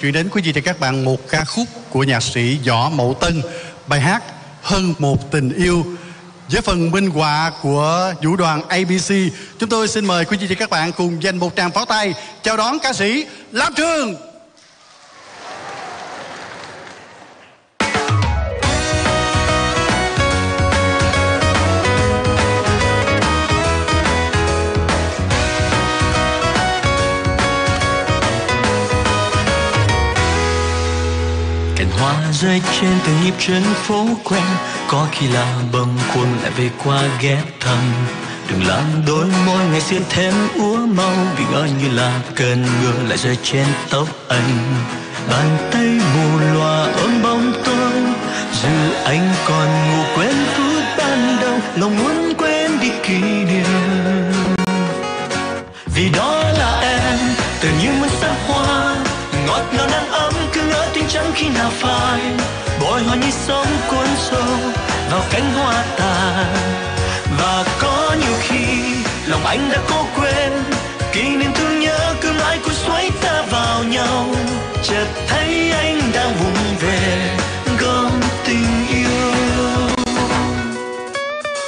chuyển đến quý vị và các bạn một ca khúc của nhạc sĩ Võ Mậu Tân, bài hát Hơn một tình yêu với phần minh họa của vũ đoàn ABC. Chúng tôi xin mời quý vị và các bạn cùng dành một tràng pháo tay chào đón ca sĩ Lam Trường. Hoa rơi trên từng nhịp chân phố quen, có khi là bâng khuâng lại về qua ghé thăm. Đừng làm đôi môi ngày xưa thêm úa mau vì ngỡ như là cơn mưa lại rơi trên tóc anh. Bàn tay mù loà ôm bóng tôi, dù anh còn ngủ quên phút ban đầu, lòng muốn quên đi kỷ chẳng khi nào phai. Bồi hồi như sóng cuốn sâu vào cánh hoa tàn. Và có nhiều khi lòng anh đã cố quên, kỷ niệm thương nhớ cứ mãi cuốn xoáy ta vào nhau. Chợt thấy anh đang vùng về gom tình yêu.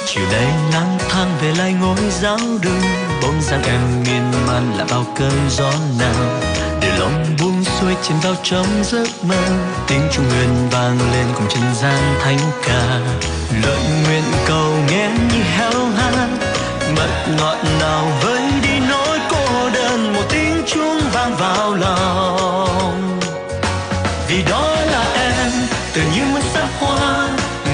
Chiều đây lang thang về lại ngôi giáo đường, bỗng dáng em miên man là bao cơn gió nào để lòng buông xuôi chìm vào trong giấc mơ, tiếng trung nguyên vang lên cùng chân gian thánh ca. Lời nguyện cầu nghe như heo hát mật ngọt nào với đi nỗi cô đơn, một tiếng chuông vang vào lòng. Vì đó là em tự như muốn xa hoa,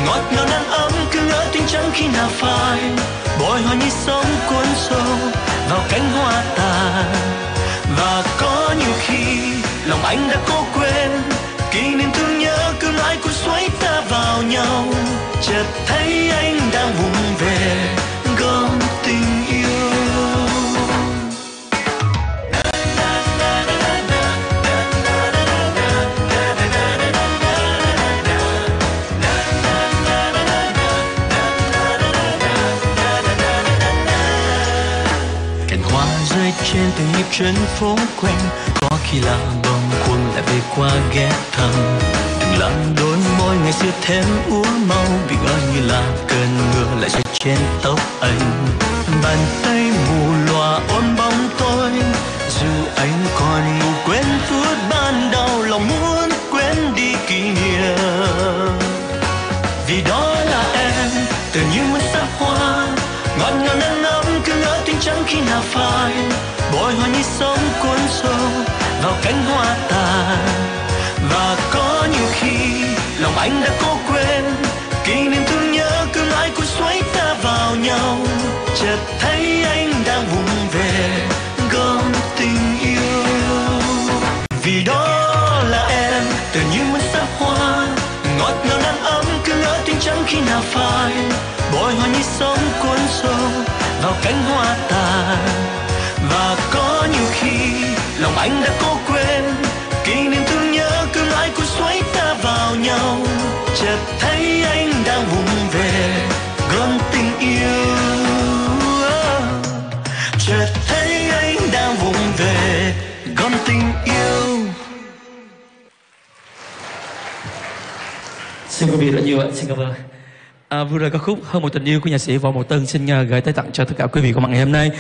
ngọt ngào nắng ấm cứ ngỡ tiếng chẳng khi nào phai. Bồi hồi như sóng cuốn sâu vào cánh hoa tàn khi lòng anh đã cố quên, kỷ niệm thương nhớ, cứ mãi cuốn xoáy ta vào nhau. Chợt thấy rơi trên từng nhịp chân phố quen. Có khi là bâng khuâng lại về qua ghé thăm. Đừng làm đôi môi ngày xưa thêm úa mau. Vì ngỡ như là cơn mưa lại rơi trên tóc anh. Bàn tay mù lòa ôm bóng tôi. Dù anh còn ngủ quên phút ban đầu, lòng muốn quên đi kỷ niệm. Vì đó là em tự như muốn xa hoa ngọt ngào nắng ấm chẳng khi nào phai bồi hồi như sóng cuốn sâu vào cánh hoa tàn. Và có nhiều khi lòng anh đã cố quên, kỷ niệm thương nhớ cứ mãi cuốn xoáy ta vào nhau. Chợt thấy anh đang vùng về, gom tình yêu. Vì đó là em tự như muốn xa hoa, ngọt ngào nắng ấm cứ ngỡ tiếng chẳng khi nào phai bồi hồi như sóng cuốn sâu vào cánh hoa tàn và có nhiều khi lòng anh đã cố quên kỷ niệm thương nhớ cứ mãi cuốn xoáy ta vào nhau. Chợt thấy anh đang vùng về gom tình yêu. Chợt thấy anh đang vùng về gom tình yêu. Xin quý vị đã nhiều ạ, xin cảm ơn. À, vừa rồi ca khúc Hơn một tình yêu của nhạc sĩ Võ Mậu Tân xin à, gửi tới tặng cho tất cả quý vị có mặt ngày hôm nay.